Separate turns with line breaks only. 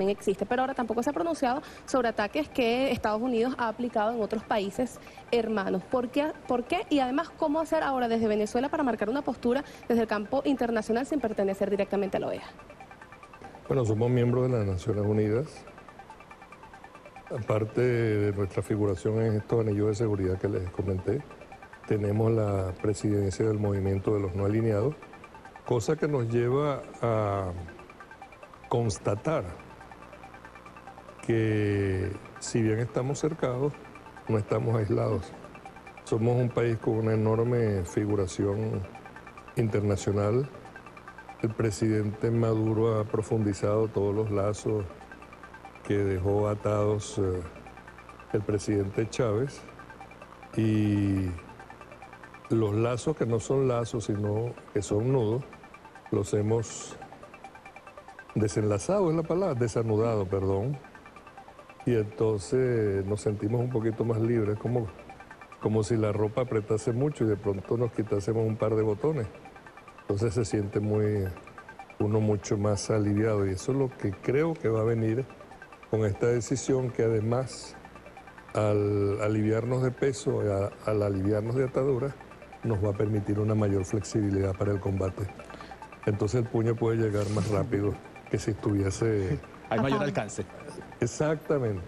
existe, pero ahora tampoco se ha pronunciado sobre ataques que Estados Unidos ha aplicado en otros países hermanos. ¿Por qué? ¿Por qué? Y además, ¿cómo hacer ahora desde Venezuela para marcar una postura desde el campo internacional sin pertenecer directamente a la OEA?
Bueno, somos miembros de las Naciones Unidas. Aparte de nuestra figuración en estos anillos de seguridad que les comenté, tenemos la presidencia del movimiento de los no alineados, cosa que nos lleva a constatar que si bien estamos cercados, no estamos aislados. Somos un país con una enorme figuración internacional. El presidente Maduro ha profundizado todos los lazos que dejó atados eh, el presidente Chávez y los lazos que no son lazos, sino que son nudos, los hemos desenlazado, es la palabra, desanudado, perdón, y entonces nos sentimos un poquito más libres, como, como si la ropa apretase mucho y de pronto nos quitásemos un par de botones. Entonces se siente muy, uno mucho más aliviado y eso es lo que creo que va a venir con esta decisión que además al aliviarnos de peso, al aliviarnos de atadura, nos va a permitir una mayor flexibilidad para el combate. Entonces el puño puede llegar más rápido que si estuviese...
Hay mayor alcance.
Exactamente.